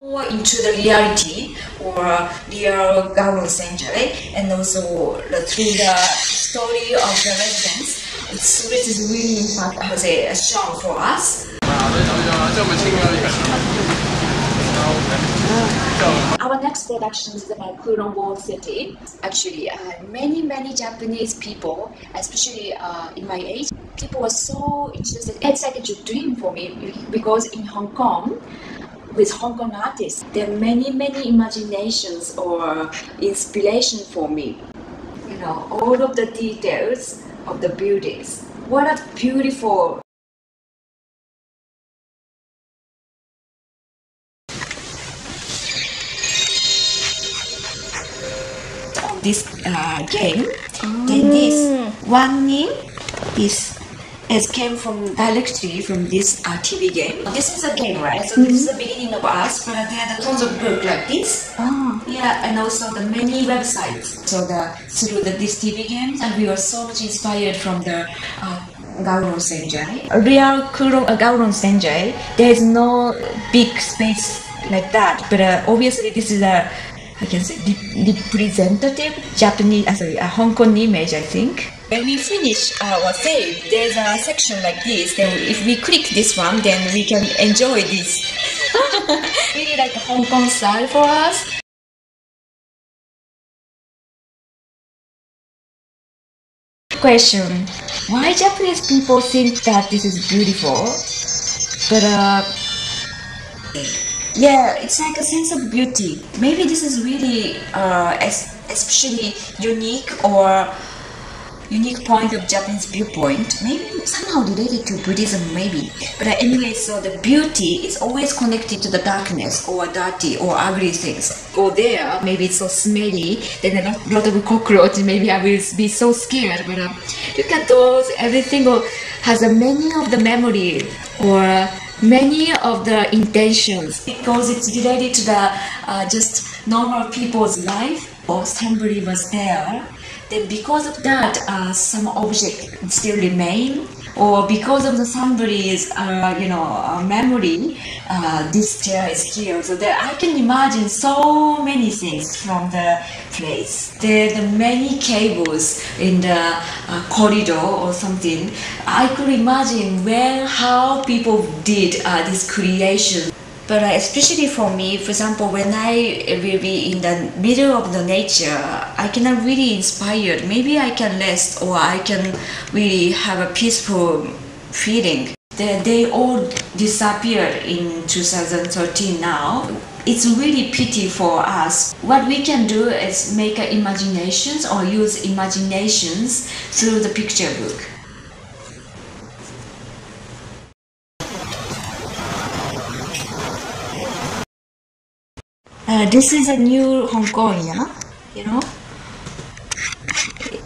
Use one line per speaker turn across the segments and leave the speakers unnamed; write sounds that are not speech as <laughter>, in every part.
more into the reality or real Garon Senjai and also the, through the story of the residents. It's, is really impact has a, a strong for us. Our next production is about Kowloon City. Actually, uh, many, many Japanese people, especially uh, in my age, people were so interested. It's like a dream for me because in Hong Kong, with Hong Kong artists, there are many, many imaginations or inspiration for me. You know, all of the details of the buildings. What a beautiful this uh, game. Then this one name is it came from directly from this uh, TV game. This is a game, right? So this is the beginning of us, but there are tons of books like this.
Oh.
Yeah, and also the many websites. So the through the this TV games, and we were so much inspired from the uh, Gauron Senjai. Real Kuro uh, Gauron Senjai. There is no big space like that, but uh, obviously this is a I can say rep- representative Japanese, uh, sorry, a Hong Kong image, I think. When we finish our save, there's a section like this. Then if we click this one, then we can enjoy this. <laughs> really like a Hong Kong style for us. Question: Why Japanese people think that this is beautiful? But uh, yeah, it's like a sense of beauty. Maybe this is really uh, especially unique or unique point of Japanese viewpoint. Maybe somehow related to Buddhism, maybe. But uh, anyway, so the beauty is always connected to the darkness or dirty or ugly things. Go there, maybe it's so smelly. Then a lot, lot of cockroach. Maybe I will be so scared. But uh, look at those. Everything has a many of the memory or many of the intentions because it's related to the uh, just normal people's life or somebody was there then because of that uh, some object still remain or because of the somebody's uh, you know uh, memory uh, this chair is here. So that i can imagine so many things from the place. There are many cables in the uh, corridor or something. I could imagine when how people did uh, this creation but uh, especially for me, for example, when I will be in the middle of the nature, I cannot really inspired. Maybe I can rest or I can really have a peaceful feeling. They, they all disappeared in 2013 now. It's really pity for us. What we can do is make imaginations or use imaginations through the picture book. Uh, this is a new Hong Kong, yeah? You know?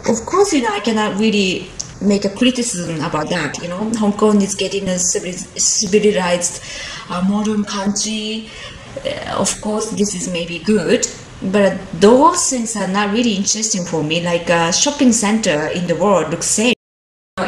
Of course, you know, I cannot really make a criticism about that, you know? Hong Kong is getting a civilized uh, modern country. Uh, of course, this is maybe good, but those things are not really interesting for me. Like a shopping center in the world looks same.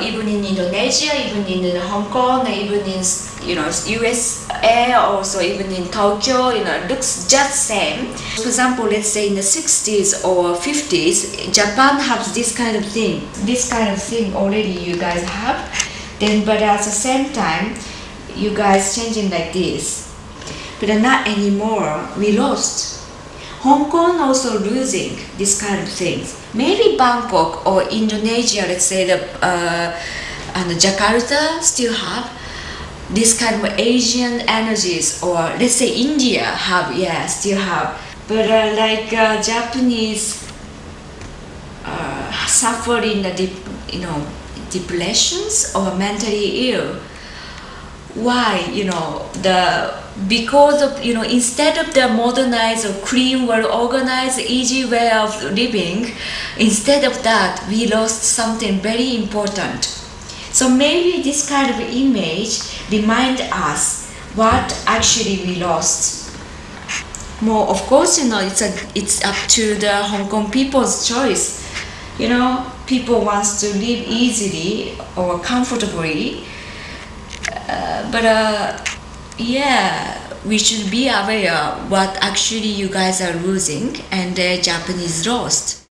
Even in Indonesia, even in Hong Kong, even in you know USA, also even in Tokyo, you know, looks just same. For example, let's say in the 60s or 50s, Japan has this kind of thing. This kind of thing already you guys have. Then, but at the same time, you guys changing like this. But not anymore. We lost. Hong Kong also losing this kind of things. Maybe Bangkok or Indonesia, let's say the uh, and Jakarta still have this kind of Asian energies, or let's say India have, yeah, still have. But uh, like uh, Japanese uh, suffering the dep- you know depressions or mentally ill why you know the because of you know instead of the modernized or clean well organized easy way of living instead of that we lost something very important. So maybe this kind of image remind us what actually we lost. More of course you know it's a it's up to the hong kong people's choice. You know people wants to live easily or comfortably uh, but uh, yeah we should be aware what actually you guys are losing and the Japanese lost.